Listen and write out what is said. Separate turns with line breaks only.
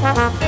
Música